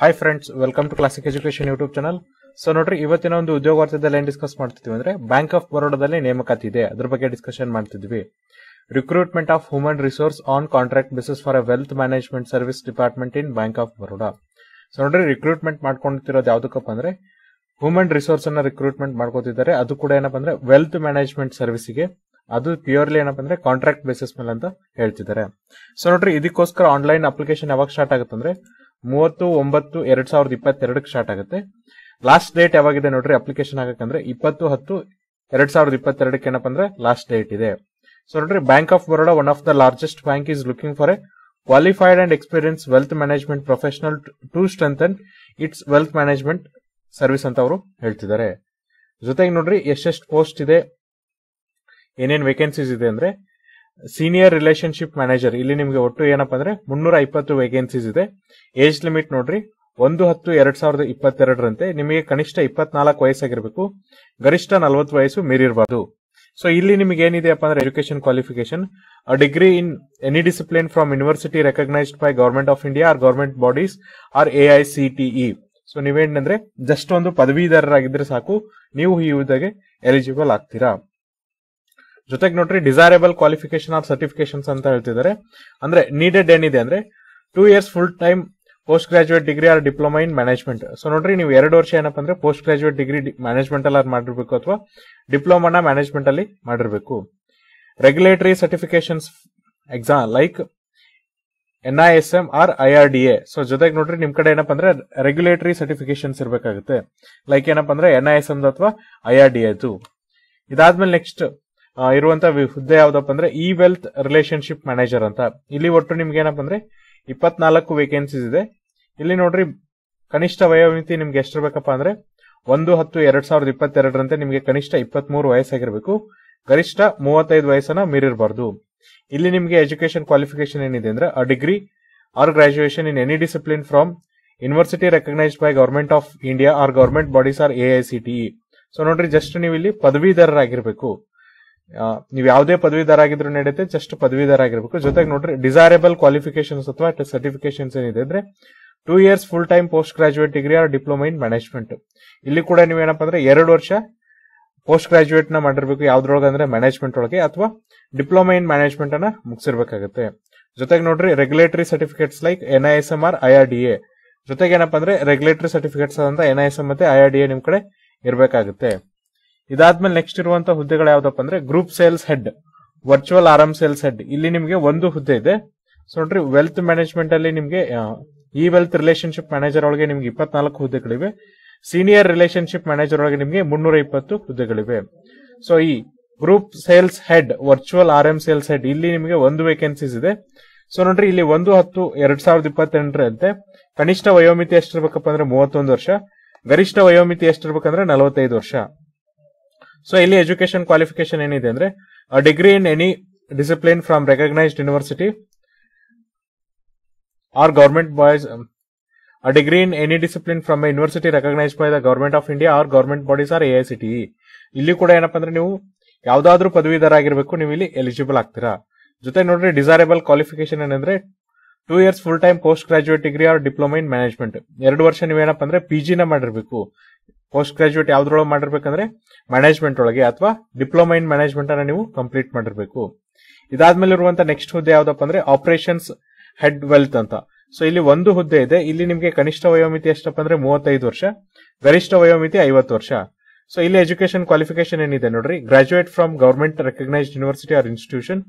Hi friends welcome to classic education YouTube channel so ನೋಡ್ರಿ, ಇವತ್ತಿನ ಒಂದು ಉದ್ಯೋಗ ವಾರ್ತೆದಲ್ಲಿ ಏನ್ ಡಿಸ್ಕಸ್ ಮಾಡ್ತಿದ್ವಿ ಅಂದ್ರೆ ಬ್ಯಾಂಕ್ ಆಫ್ ಬರೋಡಾದಲ್ಲಿ ನೇಮಕಾತಿ ಇದೆ. ಅದ್ರ ಬಗ್ಗೆ ಡಿಸ್ಕಷನ್ ಮಾಡ್ತಿದ್ವಿ. Recruitment of human resource on contract basis for a wealth management service department in Bank of Baroda so ನೋಡ್ರಿ ರಿಕ್ರೂಟ್ಮೆಂಟ್ ಮಾಡ್ಕೊಂಡಿರೋದು ಯಾವ್ದಕ್ಕಪ್ಪ ಅಂದ್ರೆ ಹ್ಯೂಮನ್ ರಿಸೋರ್ಸ್ ಅನ್ನ ರಿಕ್ರೂಟ್ಮೆಂಟ್ ಮಾಡ್ಕೋತಿದ್ದಾರೆ. ಅದು ಕೂಡ ಏನಪ್ಪ ಅಂದ್ರೆ ವೆಲ್ತ್ ಮ್ಯಾನೇಜ್ಮೆಂಟ್ ಸರ್ವಿಸ್ಗೆ ಅದು ಪ್ಯೂರ್ಲಿ ಏನಪ್ಪ ಅಂದ್ರೆ ಕಾಂಟ್ರಾಕ್ಟ್ ಬೇಸಿಸ್ ಮೇಲೆ ಅಂತ ಹೇಳ್ತಿದ್ದಾರೆ. ಸೊ ನೋಡ್ರಿ, ಇದಕ್ಕೋಸ್ಕರ ಆನ್ಲೈನ್ ಅಪ್ಲಿಕೇಶನ್ ಯಾವಾಗ ಸ್ಟಾರ್ಟ್ ಆಗುತ್ತೆ ಅಂದ್ರೆ ಮೂವತ್ತು, ಒಂಬತ್ತು, ಎರಡ್ ಸಾವಿರದ ಇಪ್ಪತ್ತೆರಡಕ್ಕೆ ಸ್ಟಾರ್ಟ್ ಆಗುತ್ತೆ. ಲಾಸ್ಟ್ ಡೇಟ್ ಯಾವಾಗಿದೆ ನೋಡ್ರಿ? ಅಪ್ಲಿಕೇಶನ್ ಆಗಕ್ಕಂದ್ರೆ ಇಪ್ಪತ್ತು, ಹತ್ತು, ಎರಡ್ ಸಾವಿರದ ಇಪ್ಪತ್ತೆರಡಕ್ಕೆ ಏನಪ್ಪ ಅಂದ್ರೆ ಲಾಸ್ಟ್ ಡೇಟ್ ಇದೆ. ಸೊ ನೋಡ್ರಿ bank of Baroda one of the largest bank is looking for a qualified and experience wealth management professional to and it's wealth management service ಅಂತ ಅವರು ಹೇಳ್ತಿದ್ದಾರೆ. ಜೊತೆಗೆ ನೋಡ್ರಿ, ಎಷ್ಟೆಷ್ಟು ಪೋಸ್ಟ್ ಇದೆ? ಏನೇನು ವೇಕೆನ್ಸೀಸ್ ಇದೆ ಅಂದ್ರೆ ಸೀನಿಯರ್ ರಿಲೇಶನ್ಶಿಪ್ ಮ್ಯಾನೇಜರ್ ಇಲ್ಲಿ ನಿಮಗೆ ಒಟ್ಟು ಏನಪ್ಪ ಅಂದ್ರೆ ಮುನ್ನೂರ ಇಪ್ಪತ್ತು ವೇಕೆನ್ಸೀಸ್ ಇದೆ. ಏಜ್ ಲಿಮಿಟ್ ನೋಡ್ರಿ, ಒಂದು ಹತ್ತು ಎರಡ್ ಸಾವಿರದ ಇಪ್ಪತ್ತೆರಡರಂತೆ ನಿಮಗೆ ಕನಿಷ್ಠ ಇಪ್ಪತ್ನಾಲ್ಕು ವಯಸ್ಸಾಗಿರ್ಬೇಕು. ಗರಿಷ್ಠ ನಲವತ್ತು ವಯಸ್ಸು ಮೀರಿರಬಾರ್ದು. ಸೊ ಇಲ್ಲಿ ನಿಮಗೆ ಏನಿದೆಯಪ್ಪ ಅಂದ್ರೆ education qualification a degree in any discipline from university recognised by government of India or government bodies or A I C T E so ನೀವೇನಂದ್ರೆ just ಒಂದು ಪದವೀಧರರಾಗಿದ್ರೆ ಸಾಕು, ನೀವು ಈ ಹುದ್ದೆಗೆ ಎಲಿಜಿಬಲ್ ಆಗ್ತೀರಾ. ಜೊತೆಗೆ ನೋಡ್ರಿ ಡಿಸೈರೇಬಲ್ ಕ್ವಾಲಿಫಿಕೇಶನ್ ಆರ್ ಸರ್ಟಿಫಿಕೇಶನ್ಸ್ ಅಂತ ಹೇಳ್ತಿದ್ದಾರೆ. ಅಂದ್ರೆ ನೀಡೆಡ್ ಏನಿದೆ ಅಂದ್ರೆ two years full time post graduate degree or diploma in management so ನೋಡ್ರಿ, ನೀವು ಎರಡು ವರ್ಷ ಏನಪ್ಪ ಅಂದ್ರೆ ಪೋಸ್ಟ್ ಗ್ರಾಜುಯೇಟ್ ಡಿಗ್ರಿ ಮ್ಯಾನೇಜ್ಮೆಂಟ್ ಅಲ್ಲಿ ಮಾಡಿರ್ಬೇಕು ಅಥವಾ ಡಿಪ್ಲೊಮಾನ ಮ್ಯಾನೇಜ್ಮೆಂಟ್ ಅಲ್ಲಿ ಮಾಡಿರ್ಬೇಕು. Regulatory certifications exam like N I S M or I R D A so ಜೊತೆಗೆ ನೋಡ್ರಿ, ನಿಮ್ ಕಡೆ ಏನಪ್ಪ ಅಂದ್ರೆ ರೆಗ್ಯುಲೇಟರಿ ಸರ್ಟಿಫಿಕೇಶನ್ಸ್ ಇರಬೇಕಾಗುತ್ತೆ. ಲೈಕ್ ಏನಪ್ಪ ಅಂದ್ರೆ ಎನ್ ಐ ಎಸ್ ಎಂ ಅಥವಾ ಐ ಆರ್ ಡಿ ಎದು ಇದಾದ್ಮೇಲೆ ನೆಕ್ಸ್ಟ್ ಇರುವಂತ ಹುದ್ದೆ ಯಾವ್ದಪ್ಪ ಅಂದ್ರೆ ಇ ವೆಲ್ತ್ ರಿಲೇಶನ್ಶಿಪ್ ಮ್ಯಾನೇಜರ್ ಅಂತ. ಇಲ್ಲಿ ಒಟ್ಟು ನಿಮ್ಗೆ ಏನಪ್ಪ ಅಂದ್ರೆ ಇಪ್ಪತ್ನಾಲ್ಕು ವೇಕೆನ್ಸೀಸ್ ಇದೆ. ಇಲ್ಲಿ ನೋಡ್ರಿ, ಕನಿಷ್ಠ ವಯೋಮಿತಿ ನಿಮ್ಗೆ ಎಷ್ಟಿರ್ಬೇಕಪ್ಪ ಅಂದ್ರೆ ಒಂದು ಹತ್ತು ಎರಡ್ ಸಾವಿರದ ಇಪ್ಪತ್ತೆರಡರಂತೆ ನಿಮಗೆ ಕನಿಷ್ಠ ಇಪ್ಪತ್ಮೂರು ವಯಸ್ಸಾಗಿರ್ಬೇಕು. ಗರಿಷ್ಠ ಮೂವತ್ತೈದು ವಯಸ್ಸನ್ನ ಮೀರಿರಬಾರ್ದು. ಇಲ್ಲಿ ನಿಮಗೆ ಎಜುಕೇಶನ್ ಕ್ವಾಲಿಫಿಕೇಶನ್ ಏನಿದೆ ಅಂದ್ರೆ a degree or graduation in any discipline from university recognised by government of India or government bodies or AICTE so ನೋಡ್ರಿ ಜಸ್ಟ್ ನೀವು ಇಲ್ಲಿ ಪದವೀಧರರಾಗಿರ್ಬೇಕು. ನೀವು ಯಾವುದೇ ಪದವೀಧರ ಆಗಿದ್ರು ನಡೆಯುತ್ತೆ ಜಸ್ಟ್ ಪದವೀಧರ ಆಗಿರ್ಬೇಕು ಜೊತೆಗೆ ನೋಡ್ರಿ ಡಿಸೈರೇಬಲ್ ಕ್ವಾಲಿಫಿಕೇಶನ್ಸ್ ಅಥವಾ ಸರ್ಟಿಫಿಕೇಶನ್ಸ್ ಏನಿದೆ ಅಂದ್ರೆ two years full time post graduate degree or diploma in management ಇಲ್ಲಿ ಕೂಡ ನೀವೇನಪ್ಪ ಅಂದ್ರೆ, ಎರಡು ವರ್ಷ ಪೋಸ್ಟ್ ಗ್ರಾಜುಯೇಟ್ನ ಮಾಡಿರ್ಬೇಕು, ಯಾವ್ದ್ರೊಳಗೆ ಅಂದ್ರೆ ಮ್ಯಾನೇಜ್ಮೆಂಟ್ ಒಳಗೆ, ಅಥವಾ ಡಿಪ್ಲೊಮಾ ಇನ್ ಮ್ಯಾನೇಜ್ಮೆಂಟ್ ಅನ್ನ ಮುಗಿಸಿರ್ಬೇಕಾಗುತ್ತೆ. ಜೊತೆಗೆ ನೋಡ್ರಿ regulatory certificates like N I S M or I R D A ಜೊತೆಗೆ ಏನಪ್ಪಾ ಅಂದ್ರೆ ರೆಗ್ಯುಲೇಟರಿ ಸರ್ಟಿಫಿಕೇಟ್ಸ್ ಅಂತ ಎನ್ ಐ ಎಸ್ ಎಂ ಮತ್ತೆ ಐ ಆರ್ ಡಿ ಎ ನಿಮ್ ಕಡೆ ಇರಬೇಕಾಗುತ್ತೆ. ಇದಾದ್ಮೇಲೆ ನೆಕ್ಸ್ಟ್ ಇರುವಂತ ಹುದ್ದೆಗಳು ಯಾವ್ದಪ್ಪ ಅಂದ್ರೆ group sales head virtual RM sales head ಇಲ್ಲಿ ನಿಮಗೆ ಒಂದು ಹುದ್ದೆ ಇದೆ. ಸೊ ನೋಡ್ರಿ ವೆಲ್ತ್ ಮ್ಯಾನೇಜ್ಮೆಂಟ್ ಅಲ್ಲಿ ನಿಮಗೆ ಈ ವೆಲ್ತ್ ರಿಲೇಶನ್ಶಿಪ್ ಮ್ಯಾನೇಜರ್ ಒಳಗೆ ನಿಮ್ಗೆ ಇಪ್ಪತ್ನಾಲ್ಕು ಹುದ್ದೆಗಳಿವೆ. ಸೀನಿಯರ್ ರಿಲೇಶನ್ಶಿಪ್ ಮ್ಯಾನೇಜರ್ ಒಳಗೆ ನಿಮಗೆ ಮುನ್ನೂರ ಇಪ್ಪತ್ತು ಹುದ್ದೆಗಳಿವೆ. ಸೊ ಈ group sales head virtual R M sales head ಇಲ್ಲಿ ನಿಮಗೆ ಒಂದು ವೇಕೆನ್ಸೀಸ್ ಇದೆ. ಸೊ ನೋಡ್ರಿ, ಇಲ್ಲಿ ಒಂದು ಹತ್ತು ಎರಡ್ ಸಾವಿರದ ಇಪ್ಪತ್ತೆಂಟರಂತೆ. ಕನಿಷ್ಠ ವಯೋಮಿತಿ ಎಷ್ಟಿರ್ಬೇಕಪ್ಪ ಅಂದ್ರೆ ಮೂವತ್ತೊಂದು ವರ್ಷ. ಗರಿಷ್ಠ ವಯೋಮಿತಿ ಎಷ್ಟಿರ್ಬೇಕಂದ್ರೆ ನಲವತ್ತೈದು ವರ್ಷ. ಸೊ ಇಲ್ಲಿ ಎಜುಕೇಶನ್ ಕ್ವಾಲಿಫಿಕೇಶನ್ ಏನಿದೆ ಅಂದ್ರೆ degree in any discipline from recognised university or government bodies a degree in any discipline from a university recognized by the government of India or government bodies are AICTE. ಇಲ್ಲಿ ಕೂಡ ಏನಪ್ಪಾ ಅಂದ್ರೆ ನೀವು ಯಾವ್ದಾದ್ರೂ ಪದವೀಧರ ಆಗಿರ್ಬೇಕು ನೀವು ಇಲ್ಲಿ ಎಲಿಜಿಬಲ್ ಆಗ್ತೀರಾ. ಜೊತೆ ನೋಡ್ರಿ ಡಿಸೈರೇಬಲ್ ಕ್ವಾಲಿಫಿಕೇಶನ್ ಏನಂದ್ರೆ two years full time post graduate degree or diploma in management ಎರಡು ವರ್ಷ ನೀವೇನಪ್ಪ ಅಂದ್ರೆ ಪಿ ಜಿನ ಮಾಡಿರ್ಬೇಕು. ಪೋಸ್ಟ್ ಗ್ರಾಜುಯೇಟ್ ಯಾವ್ದ್ರೊಳಗೆ ಮಾಡಿರ್ಬೇಕಂದ್ರೆ ಮ್ಯಾನೇಜ್ಮೆಂಟ್ ಒಳಗೆ ಅಥವಾ ಡಿಪ್ಲೊಮಾ ಇನ್ ಮ್ಯಾನೇಜ್ಮೆಂಟ್ ಅನ್ನ ನೀವು ಕಂಪ್ಲೀಟ್ ಮಾಡಿರ್ಬೇಕು. ಇದಾದ್ಮೇಲೆ ಇರುವಂತ ನೆಕ್ಸ್ಟ್ ಹುದ್ದೆ ಯಾವ್ದಪ್ಪ ಅಂದ್ರೆ ಆಪರೇಷನ್ಸ್ ಹೆಡ್ ವೆಲ್ತ್ ಅಂತ. ಸೊ ಇಲ್ಲಿ ಒಂದು ಹುದ್ದೆ ಇದೆ. ಇಲ್ಲಿ ನಿಮಗೆ ಕನಿಷ್ಠ ವಯೋಮಿತಿ ಎಷ್ಟಪ್ಪ ಅಂದ್ರೆ ಮೂವತ್ತೈದು ವರ್ಷ, ಗರಿಷ್ಠ ವಯೋಮಿತಿ ಐವತ್ತು ವರ್ಷ. ಸೊ ಇಲ್ಲಿ ಎಜುಕೇಶನ್ ಕ್ವಾಲಿಫಿಕೇಶನ್ ಏನಿದೆ ನೋಡ್ರಿ? Graduate from government recognised university or institution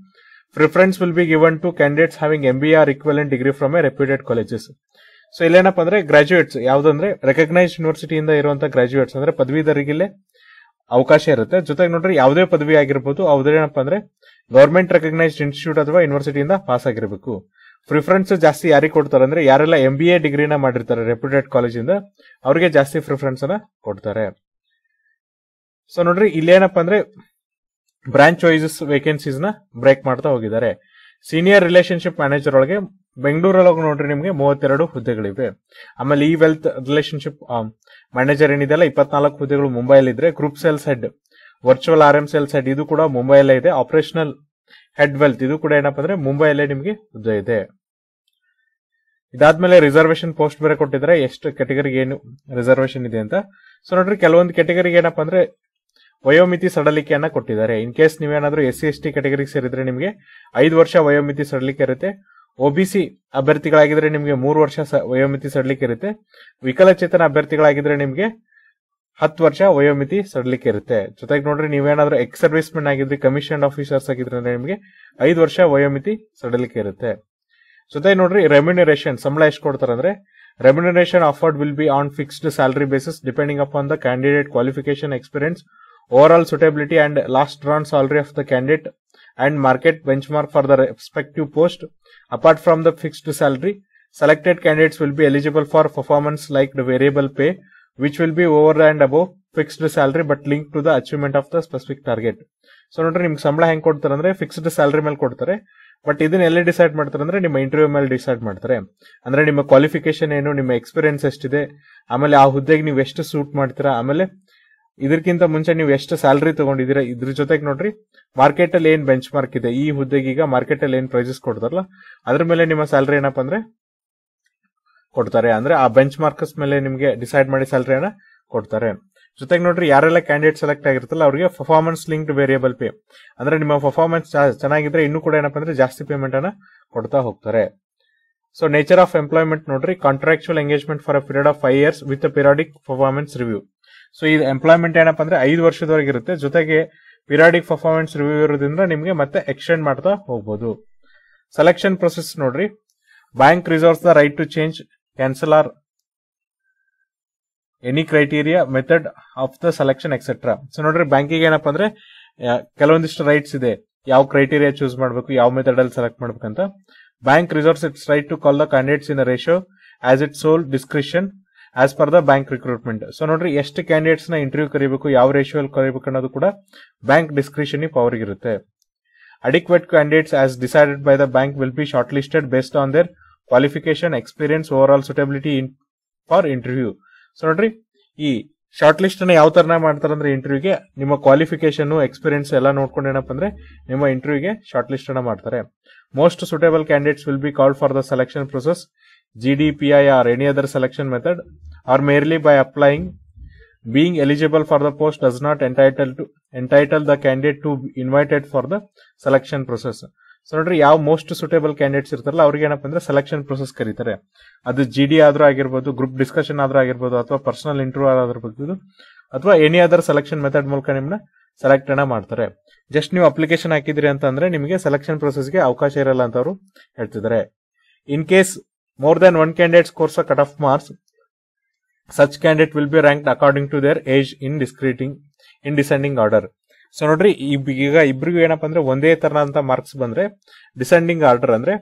preference will be given to candidates having M B or equivalent degree from a reputed colleges so ಇಲ್ಲೇನಪ್ಪ ಅಂದ್ರೆ ಗ್ರಾಜ್ಯುಯೇಟ್ಸ್ ಯಾವ್ದಂದ್ರೆ ರೆಕಗ್ನೈಸ್ಡ್ ಯೂನಿವರ್ಸಿಟಿಯಿಂದ ಇರುವಂತಹ ಗ್ರಾಜುಯೇಟ್ಸ್ ಅಂದ್ರೆ ಪದವೀಧರಿಗೆ ಅವಕಾಶ ಇರುತ್ತೆ. ಜೊತೆಗೆ ನೋಡ್ರಿ, ಯಾವುದೇ ಪದವಿ ಆಗಿರ್ಬೋದು ಅವ್ರೇನಪ್ಪ ಅಂದ್ರೆ ಗೌರ್ಮೆಂಟ್ ರೆಕಗ್ನೈಸ್ಡ್ ಇನ್ಸ್ಟಿಟ್ಯೂಟ್ ಅಥವಾ ಯೂನಿವರ್ಸಿಟಿಯಿಂದ ಪಾಸ್ ಆಗಿರಬೇಕು. ಪ್ರಿಫರೆನ್ಸ್ ಜಾಸ್ತಿ ಯಾರಿಗೆ ಕೊಡ್ತಾರೆ ಅಂದ್ರೆ, ಯಾರೆಲ್ಲ ಎಂ ಬಿ ಎ ಡಿಗ್ರಿನ ಮಾಡಿರ್ತಾರೆ ರೆಪ್ಯೂಟೆಡ್ ಕಾಲೇಜಿಂದ ಅವ್ರಿಗೆ ಜಾಸ್ತಿ ಪ್ರಿಫರೆನ್ಸ್ ಅನ್ನ ಕೊಡ್ತಾರೆ. ಸೊ ನೋಡ್ರಿ, ಇಲ್ಲೇನಪ್ಪ ಅಂದ್ರೆ ಬ್ರಾಂಚ್ ವೈಸಸ್ ವೇಕೆನ್ಸೀಸ್ನ ಬ್ರೇಕ್ ಮಾಡ್ತಾ ಹೋಗಿದ್ದಾರೆ. ಸೀನಿಯರ್ ರಿಲೇಶನ್ಶಿಪ್ ಮ್ಯಾನೇಜರ್ ಒಳಗೆ ಬೆಂಗಳೂರಲ್ಲಿ ನೋಡ್ರಿ ನಿಮಗೆ ಮೂವತ್ತೆರಡು ಹುದ್ದೆಗಳಿವೆ. ಆಮೇಲೆ ಈ ವೆಲ್ತ್ ರಿಲೇಶನ್ಶಿಪ್ ಮ್ಯಾನೇಜರ್ ಏನಿದೆಲ್ಲ ಇಪ್ಪತ್ನಾಲ್ಕು ಹುದ್ದೆಗಳು ಮುಂಬೈಲಿದ್ರೆ group sales head virtual R M sales head ಇದು ಕೂಡ ಮುಂಬೈಲೇ ಇದೆ. ಆಪರೇಷನಲ್ ಹೆಡ್ ವೆಲ್ತ್ ಇದು ಕೂಡ ಏನಪ್ಪಾ ಅಂದ್ರೆ ಮುಂಬೈಲೇ ನಿಮಗೆ ಹುದ್ದೆ ಇದೆ. ಇದಾದ್ಮೇಲೆ ರಿಸರ್ವೇಶನ್ ಪೋಸ್ಟ್ ಬೇರೆ ಕೊಟ್ಟಿದ್ರೆ ಎಷ್ಟು ಕೆಟಗರಿಗೆ ಏನು ರಿಸರ್ವೇಶನ್ ಇದೆ ಅಂತ. ಸೊ ನೋಡ್ರಿ, ಕೆಲವೊಂದು ಕೆಟಗರಿಗೆ ಏನಪ್ಪಾ ಅಂದ್ರೆ ವಯೋಮಿತಿ ಸಡಲಿಕೆಯನ್ನ ಕೊಟ್ಟಿದ್ದಾರೆ. ಇನ್ ಕೇಸ್ ನೀವೇನಾದ್ರೂ ಎಸ್ ಸಿ ಎಸ್ ಟಿ ಕೆಟಗರಿಗೆ ಸೇರಿದ್ರೆ ನಿಮಗೆ ಐದು ವರ್ಷ ವಯೋಮಿತಿ ಸಡಲಿಕೆ ಇರುತ್ತೆ. ಒಬಿಸಿ ಅಭ್ಯರ್ಥಿಗಳಾಗಿದ್ರೆ ನಿಮಗೆ ಮೂರು ವರ್ಷ ವಯೋಮಿತಿ ಸಡಲಿಕೆ ಇರುತ್ತೆ. ವಿಕಲಚೇತನ ಅಭ್ಯರ್ಥಿಗಳಾಗಿದ್ರೆ ನಿಮಗೆ ಹತ್ತು ವರ್ಷ ವಯೋಮಿತಿ ಸಡಲಿಕೆ ಇರುತ್ತೆ. ಜೊತೆಗೆ ನೋಡ್ರಿ, ನೀವೇನಾದ್ರೂ ಎಕ್ಸ್ ಸರ್ವಿಸ್ ಮೆನ್ ಆಗಿದ್ರಿ ಕಮಿಷನ್ ಆಫೀಸರ್ಸ್ ಆಗಿದ್ರೆ ನಿಮಗೆ ಐದು ವರ್ಷ ವಯೋಮಿತಿ ಸಡಲಿಕೆ ಇರುತ್ತೆ. ಜೊತೆಗೆ ನೋಡ್ರಿ ರೆಮ್ಯುನರೇಷನ್ ಸಂಬಳ ಎಷ್ಟು ಕೊಡ್ತಾರೆ ಅಂದ್ರೆ remuneration offered will be on fixed salary basis depending upon the candidate qualification experience over all overall and last last salary of the candidate and market benchmark for the respective post. Apart from the fixed salary, selected candidates will be eligible for performance like variable pay, which will be over and above fixed salary but linked to the achievement of the specific target. So ನೋಡ್ರಿ ನಿಮ್ಗೆ ಸಂಬಳ ಹೆಂಗ್ ಕೊಡ್ತಾರೆ ಅಂದ್ರೆ fixed salary ಮೇಲೆ ಕೊಡ್ತಾರೆ but ಇದನ್ನ ಎಲ್ಲಿ ಡಿಸೈಡ್ ಮಾಡ್ತಾರೆ ಅಂದ್ರೆ ನಿಮ್ಮ ಇಂಟರ್ವ್ಯೂ ಮೇಲೆ ಡಿಸೈಡ್ ಮಾಡ್ತಾರೆ ಅಂದ್ರೆ ನಿಮ್ಮ ಕ್ವಾಲಿಫಿಕೇಶನ್ ಏನು ನಿಮ್ಮ ಎಕ್ಸ್ಪೀರಿಯನ್ಸ್ ಎಷ್ಟಿದೆ ಆಮೇಲೆ ಆ ಹುದ್ದೆಗೆ ನೀವು ಎಷ್ಟು ಸೂಟ್ ಮಾಡ್ತೀರಾ ಆಮೇಲೆ ಇದಕ್ಕಿಂತ ಮುಂಚೆ ನೀವು ಎಷ್ಟು ಸ್ಯಾಲರಿ ತಗೊಂಡಿದ್ದೀರಾ ಇದ್ರ ಜೊತೆಗೆ ನೋಡ್ರಿ ಮಾರ್ಕೆಟ್ ಅಲ್ಲಿ ಏನ್ ಬೆಂಚ್ ಮಾರ್ಕ್ ಇದೆ? ಈ ಹುದ್ದೆಗೆ ಈಗ ಮಾರ್ಕೆಟ್ ಅಲ್ಲಿ ಏನ್ ಪ್ರೈಸಸ್ ಕೊಡ್ತಾರಲ್ಲ, ಅದ್ರ ಮೇಲೆ ನಿಮ್ಮ ಸ್ಯಾಲರಿ ಏನಪ್ಪ ಅಂದ್ರೆ ಕೊಡ್ತಾರೆ. ಅಂದ್ರೆ ಆ ಬೆಂಚ್ ಮಾರ್ಕ್ಸ್ ಮೇಲೆ ನಿಮಗೆ ಡಿಸೈಡ್ ಮಾಡಿ ಸ್ಯಾಲರಿಯನ್ನ ಕೊಡ್ತಾರೆ. ಜೊತೆಗೆ ನೋಡ್ರಿ, ಯಾರೆಲ್ಲ ಕ್ಯಾಂಡಿಡೇಟ್ ಸೆಲೆಕ್ಟ್ ಆಗಿರ್ತಲ್ಲ ಅವರಿಗೆ ಪರ್ಫಾರ್ಮೆನ್ಸ್ ಲಿಂಕ್ಡ್ ವೇರಿಯಬಲ್ ಪೇ ಅಂದ್ರೆ ನಿಮ್ಮ ಪರ್ಫಾರ್ಮೆನ್ಸ್ ಚೆನ್ನಾಗಿದ್ರೆ ಇನ್ನು ಕೂಡ ಏನಪ್ಪ ಅಂದ್ರೆ ಜಾಸ್ತಿ ಪೇಮೆಂಟ್ ಅನ್ನ ಕೊಡ್ತಾ ಹೋಗ್ತಾರೆ. ಸೊ ನೇಚರ್ ಆಫ್ ಎಂಪ್ಲಾಯ್ಮೆಂಟ್ ನೋಡ್ರಿ contractual engagement for a period of five years with periodic performance review so ಈ ಎಂಪ್ಲಾಯ್ಮೆಂಟ್ ಏನಪ್ಪ ಅಂದ್ರೆ ಐದು ವರ್ಷದವರೆಗೆ ಇರುತ್ತೆ. ಜೊತೆಗೆ ಪಿರಾಡಿಕ್ ಪರ್ಫಾರ್ಮೆನ್ಸ್ ರಿವ್ಯೂ ಇರೋದ್ರಿಂದ ನಿಮಗೆ ಮತ್ತೆ ಎಕ್ಸ್ಟೆಂಡ್ ಮಾಡ್ತಾ ಹೋಗ್ಬೋದು. ಸೆಲೆಕ್ಷನ್ ಪ್ರೊಸೆಸ್ ನೋಡ್ರಿ. Bank reserves the right to change cancel or any criteria method of the selection etcetera so ನೋಡ್ರಿ ಬ್ಯಾಂಕಿಗೆ ಏನಪ್ಪ ಅಂದ್ರೆ ಕೆಲವೊಂದಿಷ್ಟು ರೈಟ್ಸ್ ಇದೆ. ಯಾವ ಕ್ರೈಟೀರಿಯಾ ಚೂಸ್ ಮಾಡಬೇಕು, ಯಾವ ಮೆಥಡ್ ಅಲ್ಲಿ ಸೆಲೆಕ್ಟ್ ಮಾಡ್ಬೇಕಂತ. Bank reserves its right to call the candidates in ratio as it sole discretion as per the bank recruitment so ನೋಡ್ರಿ, ಎಷ್ಟು ಕ್ಯಾಂಡಿಡೇಟ್ಸ್ನ ಇಂಟರ್ವ್ಯೂ ಕರಿಬೇಕು, ಯಾವ ರೇಷಿಯೋ ಕರಿಬೇಕು ಅನ್ನೋದು ಕೂಡ ಬ್ಯಾಂಕ್ ಡಿಸ್ಕ್ರಿಷನ್ ಪವರ್ ಇರುತ್ತೆ. Adequate candidates as decided by the bank will be short listed based on their qualification experience overall suitability in for interview so ನೋಡ್ರಿ, ಈ ಶಾರ್ಟ್ ಲಿಸ್ಟ್ ಅನ್ನ ಯಾವ ತರ ಮಾಡ್ತಾರೆ ಅಂದ್ರೆ ಇಂಟರ್ವ್ಯೂಗೆ ನಿಮ್ಮ ಕ್ವಾಲಿಫಿಕೇಶನ್ ಎಕ್ಸ್ಪೀರಿಯನ್ಸ್ ಎಲ್ಲ ನೋಡ್ಕೊಂಡು ಏನಪ್ಪ ಅಂದ್ರೆ ನಿಮ್ಮ ಇಂಟರ್ವ್ಯೂಗೆ ಶಾರ್ಟ್ ಲಿಸ್ಟ್ ಅನ್ನ ಮಾಡ್ತಾರೆ. Most suitable candidates will be called for the selection process GDPI or any other selection method or merely by applying. Being eligible for the post does not entitle to, entitle the candidate to be invited for the selection process. So ನೋಡ್ರಿ, ಯಾವ most suitable candidates ಇರ್ತಾರಲ್ಲ, ಅವ್ರಿಗೆ ಏನಪ್ಪ ಅಂದ್ರೆ selection process ಕರೀತಾರೆ. ಅದು G D ಆದ್ರೂ ಆಗಿರ್ಬೋದು ಗ್ರೂಪ್ ಡಿಸ್ಕಷನ್ ಆದ್ರೂ ಆಗಿರ್ಬೋದು, ಅಥವಾ ಪರ್ಸನಲ್ ಇಂಟರ್ವ್ಯೂ ಆಗಿರ್ಬೋದು, ಅಥವಾ ಎನಿ ಅದರ್ ಸೆಲೆಕ್ಷನ್ ಮೆಥಡ್ ಮೂಲಕ ನಿಮ್ಮ ಸೆಲೆಕ್ಟ್ ಅನ್ನ ಮಾಡ್ತಾರೆ. ಜಸ್ಟ್ ನೀವು ಅಪ್ಲಿಕೇಶನ್ ಹಾಕಿದ್ರಿ ಅಂತಂದ್ರೆ ನಿಮಗೆ ಸೆಲೆಕ್ಷನ್ ಪ್ರೊಸೆಸ್ಗೆ ಅವಕಾಶ ಇರಲ್ಲ ಅಂತ ಅವರು ಹೇಳ್ತಿದ್ದಾರೆ. In case more than one candidate scores a cutoff marks, such candidate will be ranked according to their age in discreting in descending order. So ನೋಡ್ರಿ ಈಗ ಇಬ್ರಿಗೂ ಏನಪ್ಪಾ ಅಂದ್ರೆ ಒಂದೇ ತರನಾದಂತ ಮಾರ್ಕ್ಸ್ ಬಂದ್ರೆ ಡಿಸೆಂಡಿಂಗ್ ಆರ್ಡರ್ ಅಂದ್ರೆ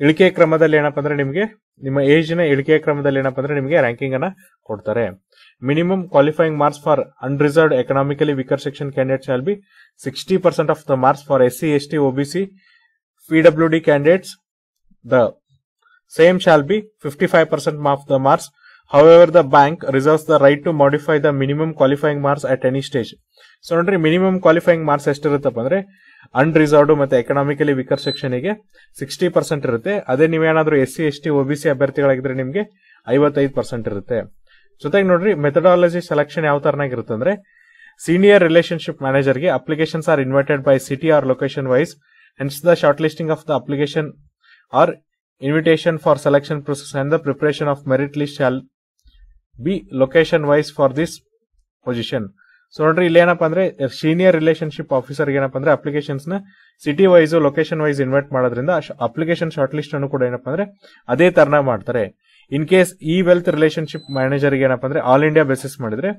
ಇಳಿಕೆ ಕ್ರಮದಲ್ಲಿ ಏನಪ್ಪಾ ಅಂದ್ರೆ ನಿಮಗೆ ನಿಮ್ಮ ಏಜ್ನ ಇಳಿಕೆ ಕ್ರಮದಲ್ಲಿ ಏನಪ್ಪಾ ಅಂದ್ರೆ ನಿಮಗೆ ರ್ಯಾಂಕಿಂಗ್ ಅನ್ನ ಕೊಡ್ತಾರೆ. Minimum qualifying marks for unreserved economically weaker section candidate shall be sixty percent of the marks for S C S T OBC PW D candidates the same shall be 55% of the marks. However, the bank reserves the right to modify the minimum qualifying marks at any stage. So ನೋಡ್ರಿ minimum qualifying marks ಎಷ್ಟಿರುತ್ತಪ್ಪ ಅಂದ್ರೆ unreserved ಮತ್ತೆ economically weaker section sixty percent ಇರುತ್ತೆ ಅದೇ ನೀವೇನಾದ್ರೂ S C S T OBC ಅಭ್ಯರ್ಥಿಗಳಾಗಿದ್ರೆ ನಿಮಗೆ ಐವತ್ತೈದು percent ಇರುತ್ತೆ ಜೊತೆಗೆ ನೋಡ್ರಿ ಮೆಥಡಾಲಜಿ ಸೆಲೆಕ್ಷನ್ ಯಾವ ತರನಾಗಿರುತ್ತೆ ಅಂದ್ರೆ senior relationship ಮ್ಯಾನೇಜರ್ಗೆ applications are invited by city or location wise hence the short listing of the application are invitation for selection process and the preparation of merit list shall be location wise for this position. So ನೋಡ್ರಿ, ಇಲ್ಲಿ ಏನಪ್ಪ ಅಂದ್ರೆ senior relationship officer ಏನಪ್ಪ ಅಂದ್ರೆ ಅಪ್ಲಿಕೇಶನ್ಸ್ನ city wise location wise invite ಮಾಡೋದ್ರಿಂದ application short list ಅನ್ನು ಕೂಡ ಏನಪ್ಪ ಅಂದ್ರೆ, ಅದೇ ತರನ ಮಾಡ್ತಾರೆ. ಇನ್ ಕೇಸ್ ಈ ವೆಲ್ತ್ ರಿಲೇಶನ್ಶಿಪ್ ಮ್ಯಾನೇಜರ್ ಏನಪ್ಪ ಅಂದ್ರೆ ಆಲ್ ಇಂಡಿಯಾ ಬೇಸಿಸ್ ಮಾಡಿದ್ರೆ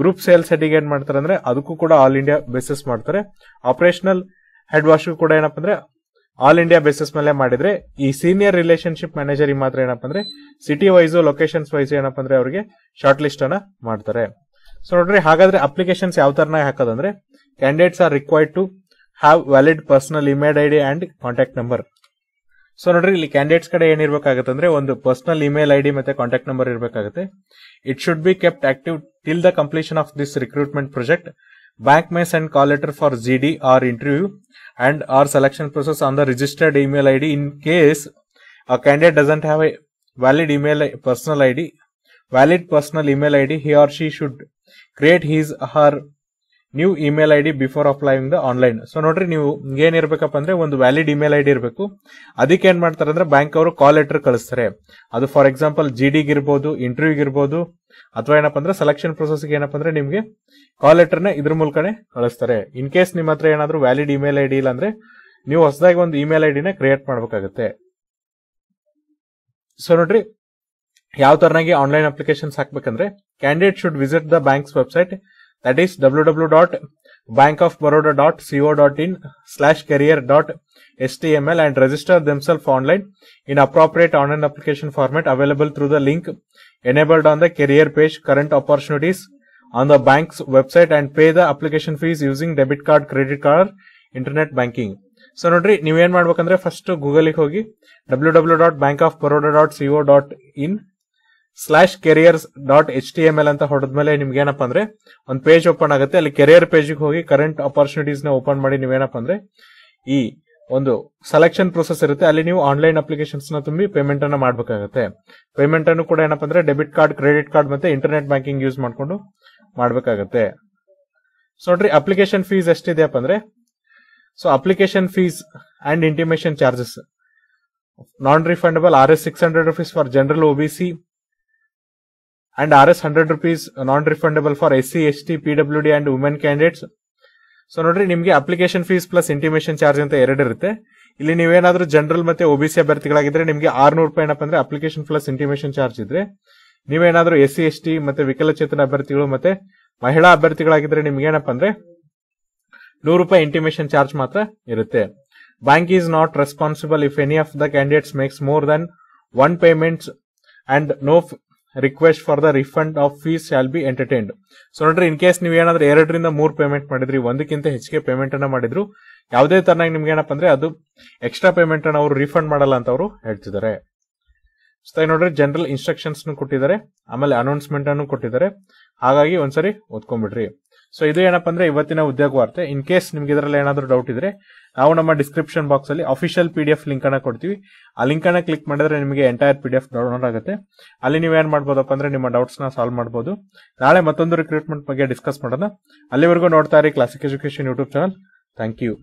ಗ್ರೂಪ್ ಸೇಲ್ಸ್ ಹೆಡ್ ಏನ್ ಮಾಡ್ತಾರೆ ಅಂದ್ರೆ, ಅದಕ್ಕೂ ಕೂಡ ಆಲ್ ಇಂಡಿಯಾ ಬೇಸಿಸ್ ಮಾಡ್ತಾರೆ. ಆಪರೇಷನಲ್ ಹೆಡ್ ವಾಶ್ಗೂ ಕೂಡ ಏನಪ್ಪ ಅಂದ್ರೆ ಆಲ್ ಇಂಡಿಯಾ ಬೇಸಿಸ್ ಮೇಲೆ ಮಾಡಿದ್ರೆ ಈ ಸೀನಿಯರ್ ರಿಲೇಶನ್ಶಿಪ್ ಮ್ಯಾನೇಜರ್ ಮಾತ್ರ ಏನಪ್ಪ ಅಂದ್ರೆ ಸಿಟಿ ವೈಸು ಲೊಕೇಶನ್ಸ್ ವೈಸ್ ಏನಪ್ಪ ಅಂದ್ರೆ ಅವರಿಗೆ ಶಾರ್ಟ್ ಲಿಸ್ಟ್ ಅನ್ನ ಮಾಡ್ತಾರೆ. ಸೊ ನೋಡ್ರಿ, ಹಾಗಾದ್ರೆ ಅಪ್ಲಿಕೇಶನ್ಸ್ ಯಾವ ತರನ ಹಾಕೋದಂದ್ರೆ candidates are required to have valid personal email I D and contact number so ನೋಡ್ರಿ, ಇಲ್ಲಿ ಕ್ಯಾಂಡಿಡೇಟ್ಸ್ ಕಡೆ ಏನಿರ್ಬೇಕಾಗತ್ತೆ ಅಂದ್ರೆ ಒಂದು ಪರ್ಸನಲ್ ಇಮೇಲ್ ಐ ಡಿ ಮತ್ತೆ ಕಾಂಟ್ಯಾಕ್ಟ್ ನಂಬರ್ ಇರಬೇಕಾಗುತ್ತೆ. It should be kept active till the completion of this recruitment project Bank may send call letter for GD or interview and or selection process on the registered email ID in case a candidate doesn't have a valid email personal ID. Valid personal email ID he or she should create his or her new email I D before applying the online so ನೋಡ್ರಿ, ನೀವು ಏನಿರ್ಬೇಕಪ್ಪ ಅಂದ್ರೆ ಒಂದು valid email I D ಇರಬೇಕು. ಅದಕ್ಕೆ ಏನ್ ಮಾಡ್ತಾರೆ ಅಂದ್ರೆ bank ಅವರು ಕಾಲ್ ಲೆಟರ್ ಕಳಿಸ್ತಾರೆ. ಅದು ಫಾರ್ ಎಕ್ಸಾಂಪಲ್ ಜಿ ಡಿಗೆ ಇರ್ಬೋದು ಇಂಟರ್ವ್ಯೂಗೆ ಇರ್ಬೋದು, ಅಥವಾ ಏನಪ್ಪ ಅಂದ್ರೆ ಸೆಲೆಕ್ಷನ್ ಪ್ರೊಸೆಸ್ಗೆ ಏನಪ್ಪ ಅಂದ್ರೆ ನಿಮಗೆ ಕಾಲ್ ಲೆಟರ್ನ ಇದ್ರ ಮೂಲಕನೇ ಕಳಿಸ್ತಾರೆ. ಇನ್ ಕೇಸ್ ನಿಮ್ಮ ಹತ್ರ ಏನಾದ್ರೂ ವ್ಯಾಲಿಡ್ ಇಮೇಲ್ ಐ ಡಿ ಇಲ್ಲ ಅಂದ್ರೆ ನೀವು ಹೊಸದಾಗಿ ಒಂದು ಇಮೇಲ್ ಐ ಡಿನ ಕ್ರಿಯೇಟ್ ಮಾಡ್ಬೇಕಾಗುತ್ತೆ. ಸೊ ನೋಡ್ರಿ, ಯಾವ ತರನಾಗಿ ಆನ್ಲೈನ್ ಅಪ್ಲಿಕೇಶನ್ಸ್ ಹಾಕ್ಬೇಕಂದ್ರೆ candidate should visit the bank's website that is W W dot Bank of Baroda dot CO dot in slash career dot S T M L and register themselves online in appropriate online application format available through the link enabled on the career page, current opportunities on the bank's website and pay the application fees using debit card, credit card, internet banking. So ನೋಡ್ರಿ, ನೀವೇನ್ ಮಾಡ್ಬೇಕಂದ್ರೆ first ಗೂಗಲ್ಗೆ ಹೋಗಿ W W dot Bank of Baroda dot CO dot in slash careers dot H T M L ಅಂತ ಹೊಡೆದ್ಮೇಲೆ ನಿಮ್ಗೆ ಏನಪ್ಪಾ ಅಂದ್ರೆ ಒಂದು ಪೇಜ್ ಓಪನ್ ಆಗುತ್ತೆ. ಅಲ್ಲಿ ಕೆರಿಯರ್ ಪೇಜ್ಗೆ ಹೋಗಿ ಕರೆಂಟ್ ಅಪರ್ಚುನಿಟೀಸ್ನ ಓಪನ್ ಮಾಡಿ ನೀವೇನಪ್ಪ ಅಂದ್ರೆ ಈ ಒಂದು ಸೆಲೆಕ್ಷನ್ ಪ್ರೊಸೆಸ್ ಇರುತ್ತೆ. ಅಲ್ಲಿ ನೀವು ಆನ್ಲೈನ್ ಅಪ್ಲಿಕೇಶನ್ಸ್ನ ತುಂಬಿ ಪೇಮೆಂಟ್ ಅನ್ನ ಮಾಡಬೇಕಾಗುತ್ತೆ. ಪೇಮೆಂಟ್ ಅನ್ನು ಕೂಡ ಏನಪ್ಪ ಅಂದ್ರೆ ಡೆಬಿಟ್ ಕಾರ್ಡ್ ಕ್ರೆಡಿಟ್ ಕಾರ್ಡ್ ಮತ್ತೆ ಇಂಟರ್ನೆಟ್ ಬ್ಯಾಂಕಿಂಗ್ ಯೂಸ್ ಮಾಡ್ಕೊಂಡು ಮಾಡಬೇಕಾಗುತ್ತೆ. ಸೊ ನೋಡ್ರಿ ಅಪ್ಲಿಕೇಶನ್ ಫೀಸ್ ಎಷ್ಟಿದೆಯಪ್ಪ ಅಂದ್ರೆ so application fees and intimation charges non refundable R S six hundred rupees for general OBC R S hundred rupees non for C P W D and women candidates so ನೋಡ್ರಿ, ನಿಮಗೆ application fees plus intimation charge ಅಂತ ಎರಡು ಇರುತ್ತೆ. ಇಲ್ಲಿ ನೀವೇನಾದ್ರೂ general ಮತ್ತೆ OBC ಅಭ್ಯರ್ಥಿಗಳಾಗಿದ್ರೆ ನಿಮಗೆ ಆರ್ನೂರು ರೂಪಾಯಿ ಏನಪ್ಪ ಅಂದ್ರೆ ಅಪ್ಲಿಕೇಶನ್ ಪ್ಲಸ್ ಇಂಟಿಮೇಷನ್ ಚಾರ್ಜ್ ಇದ್ರೆ. ನೀವೇನಾದ್ರೂ ಎಸ್ ಸಿ ಎಸ್ ಟಿ ಮತ್ತೆ ವಿಕಲಚೇತನ ಅಭ್ಯರ್ಥಿಗಳು ಮತ್ತೆ ಮಹಿಳಾ ಅಭ್ಯರ್ಥಿಗಳಾಗಿದ್ರೆ ನಿಮ್ಗೆ ಏನಪ್ಪ ಅಂದ್ರೆ ನೂರು ರೂಪಾಯಿ ಇಂಟಿಮೇಷನ್ ಚಾರ್ಜ್ ಮಾತ್ರ ಇರುತ್ತೆ. Bank is not responsible if any of the candidates makes more than one payments and no request for the refund of fees shall be entertained so ನೋಡ್ರಿ ಇನ್ ಕೇಸ್ ನೀವು ಏನಾದ್ರೂ ಎರಡರಿಂದ ಮೂರು ಪೇಮೆಂಟ್ ಮಾಡಿದ್ರಿ, ಒಂದಕ್ಕಿಂತ ಹೆಚ್ಚಿಗೆ ಪೇಮೆಂಟ್ ಅನ್ನ ಮಾಡಿದ್ರು, ಯಾವುದೇ ತರನಾಗಿ ನಿಮ್ಗೆ ಏನಪ್ಪ ಅಂದ್ರೆ ಅದು ಎಕ್ಸ್ಟ್ರಾ ಪೇಮೆಂಟ್ ಅನ್ನ ಅವರು ರಿಫಂಡ್ ಮಾಡಲ್ಲ ಅಂತ ಅವರು ಹೇಳ್ತಿದ್ದಾರೆ. ನೋಡ್ರಿ ಜನರಲ್ ಇನ್ಸ್ಟ್ರಕ್ಷನ್ಸ್ ಕೊಟ್ಟಿದ್ದಾರೆ, ಆಮೇಲೆ ಅನೌನ್ಸ್ಮೆಂಟ್ ಅನ್ನು ಕೊಟ್ಟಿದ್ದಾರೆ. ಹಾಗಾಗಿ ಒಂದ್ಸರಿ ಓದ್ಕೊಂಡ್ಬಿಡ್ರಿ. ಸೊ ಇದು ಏನಪ್ಪ ಅಂದ್ರೆ ಇವತ್ತಿನ ಉದ್ಯೋಗ ವಾರ್ತೆ. ಇನ್ ಕೇಸ್ ನಿಮ್ಗೆ ಇದರಲ್ಲಿ ಏನಾದರೂ ಡೌಟ್ ಇದ್ರೆ ನಾವು ನಮ್ಮ ಡಿಸ್ಕ್ರಿಪ್ಷನ್ ಬಾಕ್ಸ್ ಅಲ್ಲಿ official P D F link ಅನ್ನ ಕೊಡ್ತೀವಿ. ಆ ಲಿಂಕ್ ಅನ್ನ ಕ್ಲಿಕ್ ಮಾಡಿದ್ರೆ ನಿಮಗೆ entire P D F download ಆಗುತ್ತೆ. ಅಲ್ಲಿ ನೀವು ಏನ್ ಮಾಡ್ಬೋದಪ್ಪ ಅಂದ್ರೆ ನಿಮ್ಮ ಡೌಟ್ಸ್ನ ಸಾಲ್ವ್ ಮಾಡಬಹುದು ನಾಳೆ ಮತ್ತೊಂದು ರಿಕ್ರೂಟ್ಮೆಂಟ್ ಬಗ್ಗೆ ಡಿಸ್ಕಸ್ ಮಾಡೋಣ. ಅಲ್ಲಿವರೆಗೂ ನೋಡ್ತಾ ಇರಿ Classic Education YouTube channel thank you